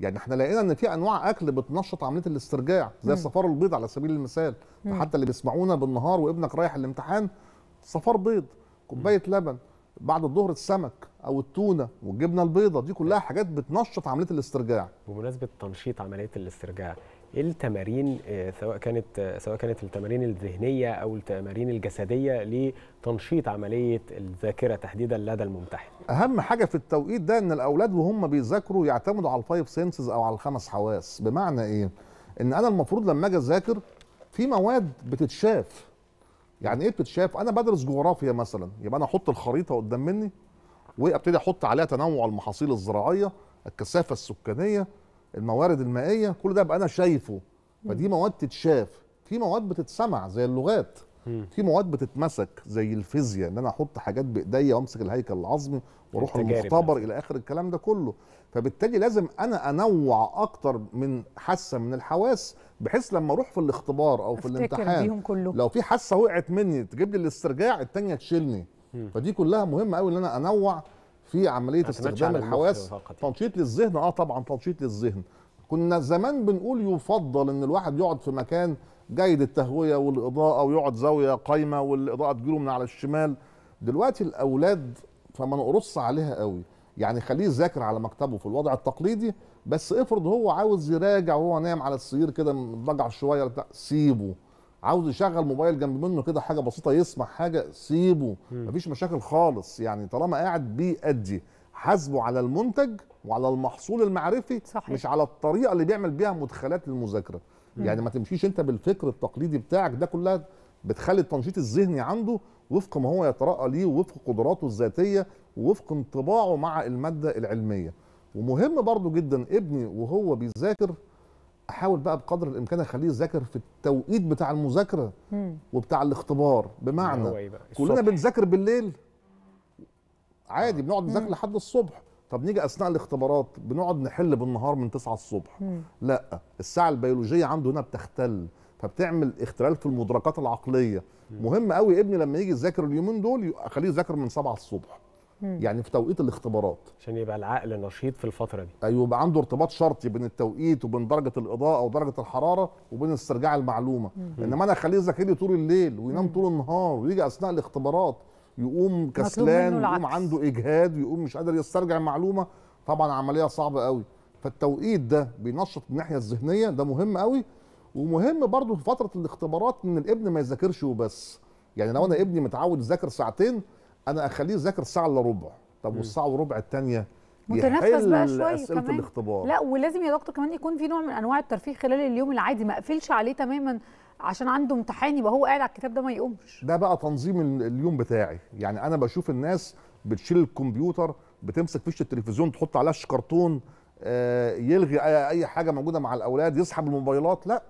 يعني إحنا لقينا ان في انواع اكل بتنشط عملية الاسترجاع زي الصفار البيض على سبيل المثال. حتى اللي بيسمعونا بالنهار وابنك رايح الامتحان صفار بيض كوباية لبن بعد الظهر السمك أو التونة والجبنة البيضاء دي كلها حاجات بتنشط عملية الاسترجاع. بمناسبة تنشيط عملية الاسترجاع التمارين آه، سواء كانت آه، سواء كانت التمارين الذهنية أو التمارين الجسدية لتنشيط عملية الذاكرة تحديدا لدى الممتحن. أهم حاجة في التوقيت ده إن الأولاد وهم بيذاكروا يعتمدوا على الفايف سنسز أو على الخمس حواس. بمعنى إيه؟ إن أنا المفروض لما أجي أذاكر في مواد بتتشاف. يعني إيه بتتشاف؟ أنا بدرس جغرافيا مثلا. يبقى أنا أحط الخريطة قدام مني وأبتدي أحط عليها تنوع المحاصيل الزراعية الكثافة السكانية الموارد المائية كل ده ابقى أنا شايفه. فدي مواد تتشاف. في مواد بتتسمع زي اللغات. في مواد بتتمسك زي الفيزياء إن أنا أحط حاجات بإيديا وأمسك الهيكل العظمي وأروح المختبر. إلى آخر الكلام ده كله. فبالتالي لازم أنا أنوع أكتر من حاسة من الحواس بحيث لما أروح في الاختبار أو في الامتحان بيهم كله. لو في حاسة وقعت مني تجيب لي الاسترجاع التانية تشيلني. فدي كلها مهمة قوي إن أنا أنوع في عملية استخدام الحواس. فقط. تنشيط للذهن آه طبعا تنشيط للذهن. كنا زمان بنقول يفضل إن الواحد يقعد في مكان جيد التهوية والإضاءة ويقعد زاوية قايمة والإضاءة تجيله من على الشمال. دلوقتي الأولاد فما نقرص عليها قوي. يعني خليه يذاكر على مكتبه في الوضع التقليدي بس افرض هو عاوز يراجع وهو نايم على السرير كده مضجع شوية سيبه. عاوز يشغل موبايل جنب منه كده حاجة بسيطة يسمع حاجة سيبه. مفيش مشاكل خالص. يعني طالما قاعد بيأدي حاسبه على المنتج وعلى المحصول المعرفي صحيح. مش على الطريقة اللي بيعمل بيها مدخلات للمذاكره يعني ما تمشيش انت بالفكر التقليدي بتاعك ده كلها بتخلي التنشيط الذهني عنده وفق ما هو يترقى ليه ووفق قدراته الذاتية ووفق انطباعه مع المادة العلمية. ومهم برضو جدا ابني وهو بيذاكر أحاول بقى بقدر الإمكان أخليه يذاكر في التوقيت بتاع المذاكرة. وبتاع الاختبار بمعنى إيه؟ كلنا. بنذاكر بالليل عادي بنقعد نذاكر لحد الصبح طب نيجي أثناء الاختبارات بنقعد نحل بالنهار من 9 الصبح مم. لا الساعة البيولوجية عنده هنا بتختل فبتعمل اختلال في المدركات العقلية مهم قوي ابني لما يجي يذاكر اليومين دول اخليه يذاكر من 7 الصبح. يعني في توقيت الاختبارات. عشان يبقى العقل نشيط في الفترة دي. أيوه يبقى عنده ارتباط شرطي بين التوقيت وبين درجة الإضاءة ودرجه الحرارة وبين استرجاع المعلومة. إنما أنا اخليه يذاكر لي طول الليل وينام طول النهار ويجي أثناء الاختبارات يقوم كسلان ويقوم. عنده إجهاد ويقوم مش قادر يسترجع المعلومة. طبعا عملية صعبة قوي. فالتوقيت ده بينشط الناحية الذهنية ده مهم قوي. ومهم برضو في فترة الاختبارات إن الابن ما يذاكرش وبس. يعني لو أنا ابني متعود يذاكر ساعتين أنا أخليه يذاكر ساعة إلا ربع. طب والساعة وربع الثانية متنفس بقى شوية أسئلة كمان. الاختبار. لا ولازم يا دكتور كمان يكون في نوع من أنواع الترفيه خلال اليوم العادي. ما أقفلش عليه تماما عشان عنده امتحان يبقى هو قاعد على الكتاب ده ما يقومش. ده بقى تنظيم ال- اليوم بتاعي. يعني أنا بشوف الناس بتشيل الكمبيوتر بتمسك فيشه التلفزيون تحط عليها كرتون آه، يلغي اي أي حاجة موجودة مع الأولاد يسحب الموبايلات. لا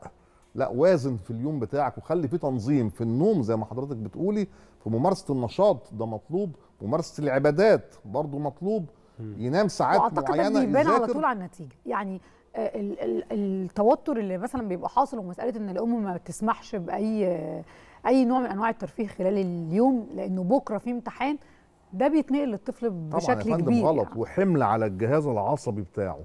لا وازن في اليوم بتاعك وخلي فيه تنظيم في النوم زي ما حضرتك بتقولي في ممارسة النشاط ده مطلوب ممارسة العبادات برضو مطلوب ينام ساعات معينة بيبان على. طول على النتيجة يعني آه، ال- ال- التوتر اللي مثلا بيبقى حاصل ومسألة إن الأم ما بتسمحش بأي أي نوع من أنواع الترفيه خلال اليوم لأنه بكرة في امتحان ده بيتنقل للطفل طبعا بشكل يا فندم كبير غلط يعني. وحمل على الجهاز العصبي بتاعه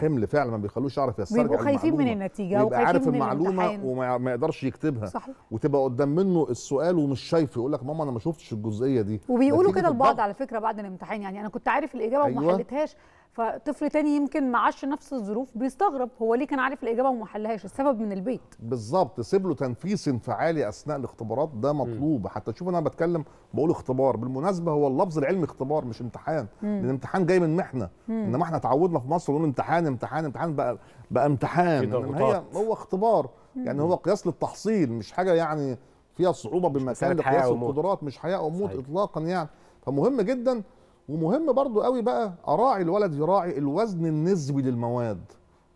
حمل فعلا ما بيخلوش يعرف يسترجع بيبقوا خايفين من. النتيجة ويبقى عارف من المعلومة. وما ما يقدرش يكتبها صحيح وتبقى قدام منه السؤال ومش شايفه يقول لك ماما أنا ما شفتش الجزئية دي وبيقولوا كده البعض. على فكرة بعد الامتحان يعني أنا كنت عارف الإجابة وما أيوة. حلتهاش فطفل تاني يمكن ما عاش نفس الظروف بيستغرب هو ليه كان عارف الإجابة وما حلهاش؟ السبب من البيت. بالظبط سيب له تنفيذ انفعالي أثناء الاختبارات ده مطلوب. حتى تشوف أنا بتكلم بقول اختبار بالمناسبة هو اللفظ العلمي اختبار مش امتحان. لأن الامتحان جاي من محنة. إنما إحنا اتعودنا في مصر نقول امتحان امتحان امتحان بقى بقى امتحان. هي. هو اختبار. يعني هو قياس للتحصيل مش حاجة يعني فيها صعوبة بمكان لقياس. القدرات مش حياة أو موت صحيح. اطلاقا يعني. فمهم جدا ومهم برضو قوي بقى أراعي الولد يراعي الوزن النسبي للمواد.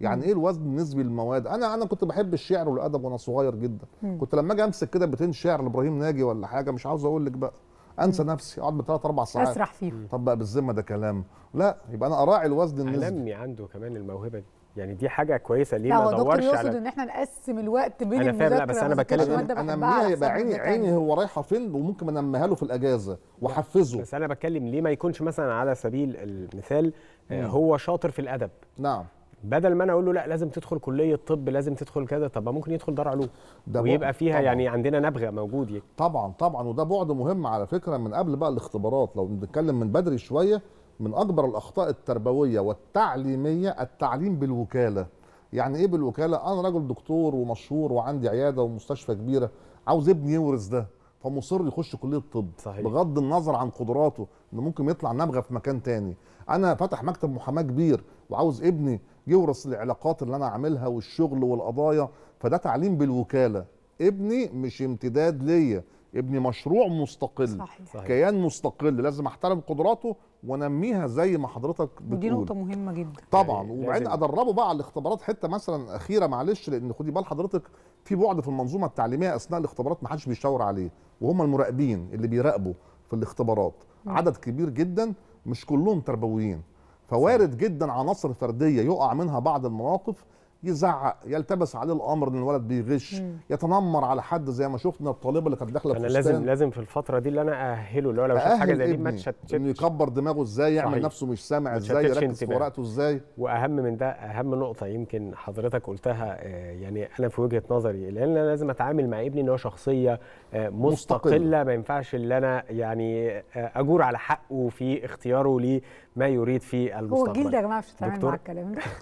يعني إيه الوزن النسبي للمواد؟ أنا أنا كنت بحب الشعر والأدب وأنا صغير جدا. كنت لما أجي أمسك كده بيتين شعر لإبراهيم ناجي ولا حاجة مش عاوز أقول لك بقى أنسى نفسي أقعد بثلاث أربع ساعات. أسرح فيهم. طب بقى بالذمة ده كلام. لا يبقى أنا أراعي الوزن النسبي. علمني عنده كمان الموهبة دي. يعني دي حاجة كويسة ليه ما ادورش يقصد على إن إحنا نقسم الوقت بين أنا فاهم، لا، بس أنا ومذاكرة بتكلم- أنا منيها يبقى عيني عيني. هو رايحه فين وممكن أنميها له في الأجازة وأحفزه. بس أنا بتكلم ليه ما يكونش مثلا على سبيل المثال آه، هو شاطر في الأدب. نعم. بدل ما أنا أقول له لا لازم تدخل كلية طب لازم تدخل كذا طب ممكن يدخل دار علوم. ده ويبقى فيها طبعاً. يعني عندنا نبغة موجود يعني. طبعا طبعا. وده بعد مهم على فكرة من قبل بقى الاختبارات. لو بنتكلم من بدري شوية من أكبر الأخطاء التربوية والتعليمية التعليم بالوكالة. يعني إيه بالوكالة؟ أنا راجل دكتور ومشهور وعندي عيادة ومستشفى كبيرة. عاوز ابني يورث ده فمصر يخش كلية الطب صحيح. بغض النظر عن قدراته إنه ممكن يطلع نبغه في مكان تاني. أنا فاتح مكتب محاماة كبير وعاوز ابني يورث العلاقات اللي أنا عاملها والشغل والقضايا فده تعليم بالوكالة. ابني مش امتداد ليا. ابني مشروع مستقل. صحيح. صحيح. كيان مستقل لازم احترم قدراته وانميها زي ما حضرتك ودي نقطة بتقول مهمة جدا. طبعا. يعني وبعدين ادربه بقى على الاختبارات حتة مثلا أخيرة معلش لأن خدي بال حضرتك في بعد في المنظومة التعليمية أثناء الاختبارات ما حدش بيشاور عليه وهم المراقبين اللي بيراقبوا في الاختبارات. عدد كبير جدا مش كلهم تربويين. فوارد جدا عناصر فردية يقع منها بعض المواقف يزعق يلتبس عليه الأمر إن الولد بيغش مم. يتنمر على حد زي ما شفنا الطالبة اللي كانت داخلة أنا في لازم. لازم في الفترة دي اللي أنا أأهله اللي هو لو شاف حاجة زي دي ما تشتتش إنه يكبر دماغه إزاي يعمل صحيح. نفسه مش سامع إزاي يركز في. ورقته إزاي وأهم من ده أهم نقطة يمكن حضرتك قلتها آه، يعني أنا في وجهة نظري لأن أنا لازم أتعامل مع ابني إن هو شخصية آه، مستقلة مستقل. ما ينفعش إن أنا يعني آه، أجور على حقه في اختياره لما يريد في هو المستقبل الجيل ده يا جماعة مش هتتعامل؟ مع الكلام ده